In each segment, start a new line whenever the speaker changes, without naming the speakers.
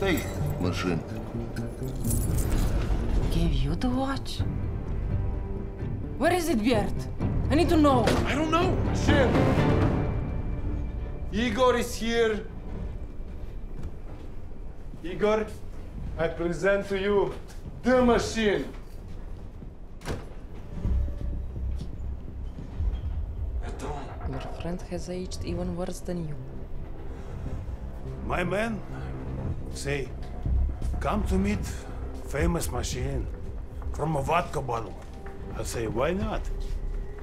Take machine.
Gave you the watch? Where is it, Bert? I need to know.
I don't know.
Shin! Igor is here. Igor, I present to you the machine.
Your friend has aged even worse than you.
My man, say, come to meet famous machine from a vodka bottle. I say, why not?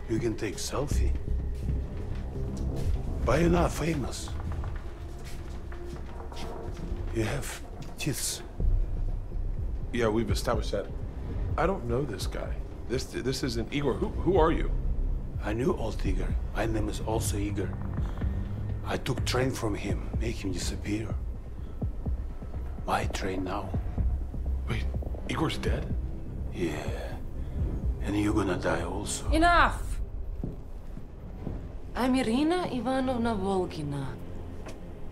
You can take selfie. But you're not famous. You have teeth.
Yeah, we've established that. I don't know this guy. This this isn't Igor. Who who are you?
I knew old Igor. My name is also Igor. I took train from him, make him disappear. My train now.
Wait, Igor's dead?
Yeah. And you're gonna die also.
Enough! I'm Irina Ivanovna Volgina.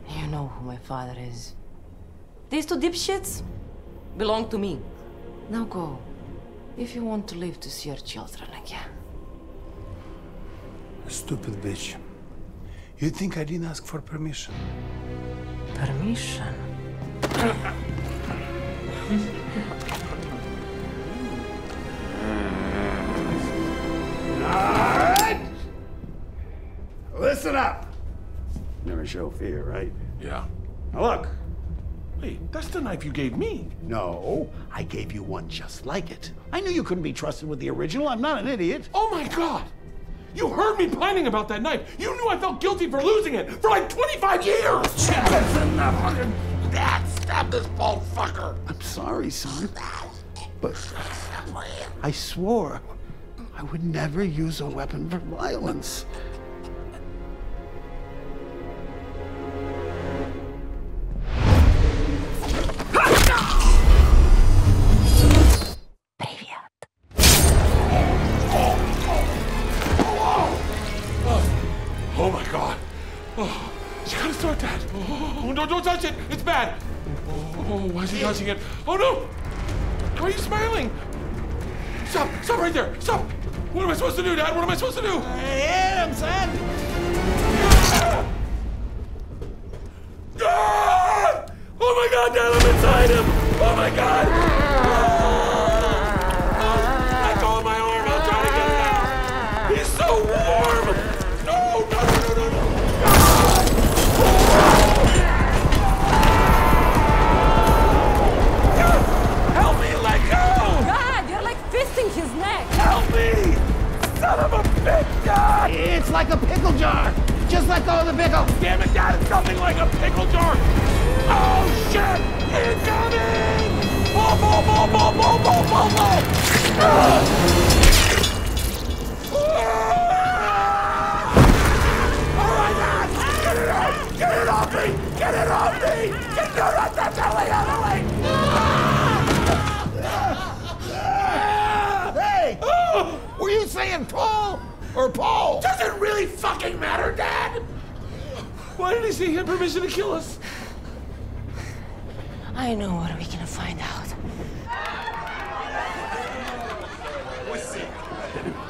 You know who my father is. These two dipshits belong to me. Now go. If you want to live to see your children again.
Stupid bitch. You think I didn't ask for permission?
Permission?
Listen up! Never show fear, right?
Yeah.
Now look.
Wait, that's the knife you gave me.
No, I gave you one just like it. I knew you couldn't be trusted with the original. I'm not an idiot.
Oh my god! You heard me pining about that knife. You knew I felt guilty for losing it for like 25 years.
That's enough fucking. Stab this bald fucker. I'm sorry, son. But I swore I would never use a weapon for violence.
Oh my god. Oh, you gotta start that. Oh, no, don't touch it. It's bad. Oh, why is he touching it? Oh no! Why are you smiling? Stop! Stop right there! Stop! What am I supposed to do, Dad? What am I supposed to do?
Hit him, son!
Ah! Oh my god, Dad, I'm inside him! Oh my god! Dad!
It's like a pickle jar. Just let go of the pickle.
Damn it, Dad, it's something like a pickle jar! Oh shit! Ball, ball, ball, ball, ball, ball, ball! Ah!
Or Paul?
Does it really fucking matter, Dad? Why did he say he had permission to kill us?
I know what are we can find out.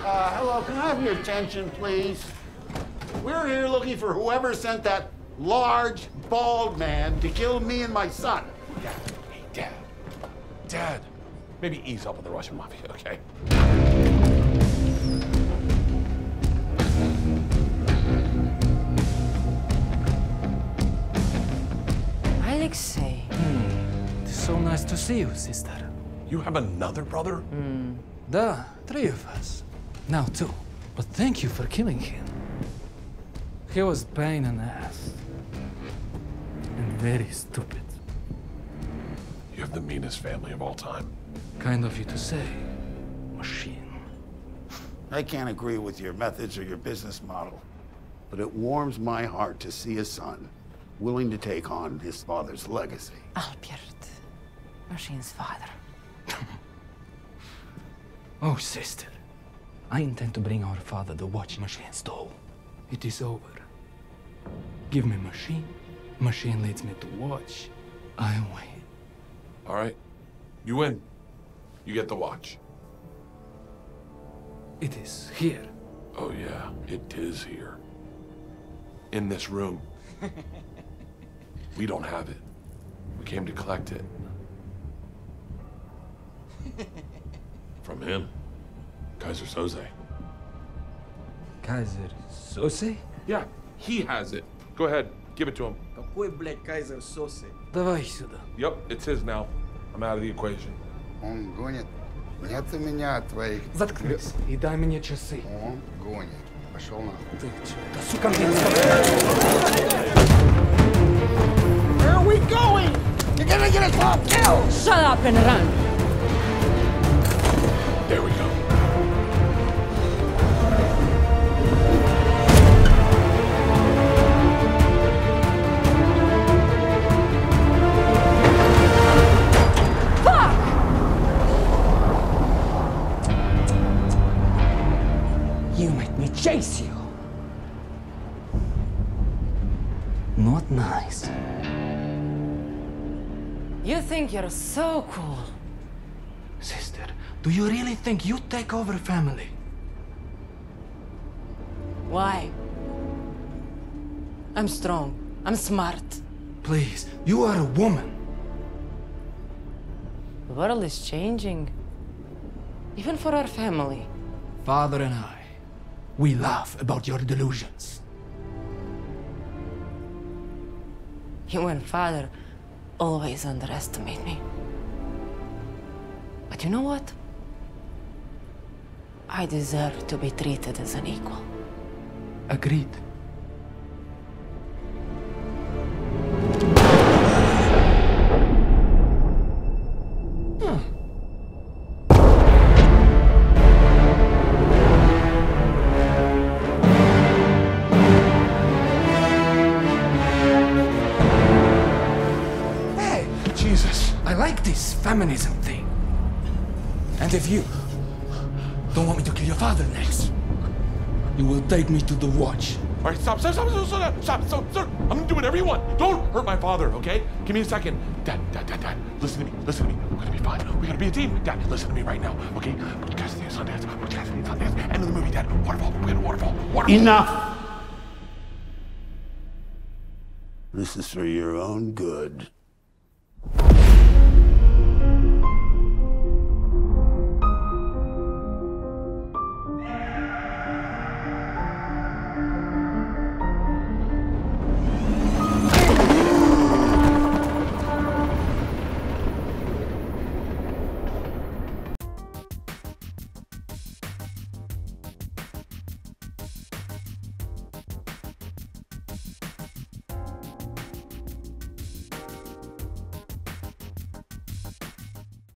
Uh, hello, can I have your attention, please? We're here looking for whoever sent that large, bald man to kill me and my son.
Dad, hey, Dad. Dad. Maybe ease up with the Russian mafia, okay?
See you, sister.
You have another brother? Hmm.
Da, three of us. Now two. But thank you for killing him. He was pain in the ass. And very stupid.
You have the meanest family of all time.
Kind of you to say. Machine.
I can't agree with your methods or your business model, but it warms my heart to see a son willing to take on his father's legacy.
Albert. Machine's father.
Oh, sister. I intend to bring our father the watch machine stole. It is over. Give me machine. Machine leads me to watch. I win.
All right? You win. You get the watch.
It is here.
Oh, yeah, it is here. In this room. we don't have it. We came to collect it. From him? Keyser Söze.
Keyser Söze?
Yeah, he has it. Go ahead, give it to him.
Какой, блядь, Кайзер Сосе?
Давай сюда.
Yep, it's his now. I'm out of the equation.
Он гонит. Нет у меня твоих...
Заткнись и дай мне часы.
Он гонит. Пошел на.
Ты Да сука, мне
Where are we going? You're gonna get us all killed!
Shut up and run!
There we go.
You make me chase you. Not nice.
You think you're so cool.
Sister, do you really think you take over family?
Why? I'm strong. I'm smart.
Please, you are a woman.
The world is changing. Even for our family.
Father and I, we laugh about your delusions.
You and father always underestimate me. But you know what? I deserve to be treated as an equal.
Agreed. Hey,
Jesus.
I like this feminism thing. And if you don't want me to kill your father next, you will take me to the watch.
All right, stop, stop, stop, stop, stop, stop, stop, stop. I'm gonna do whatever you want. Don't hurt my father, okay? Give me a second. Dad, dad, dad, dad, listen to me, listen to me. We're gonna be fine. We gotta be a team. Dad, listen to me right now, okay? Put you guys in Sundance. Put you guys in Sundance. End of the movie, Dad. Waterfall. We got a waterfall. Waterfall.
Enough! This is for your own good.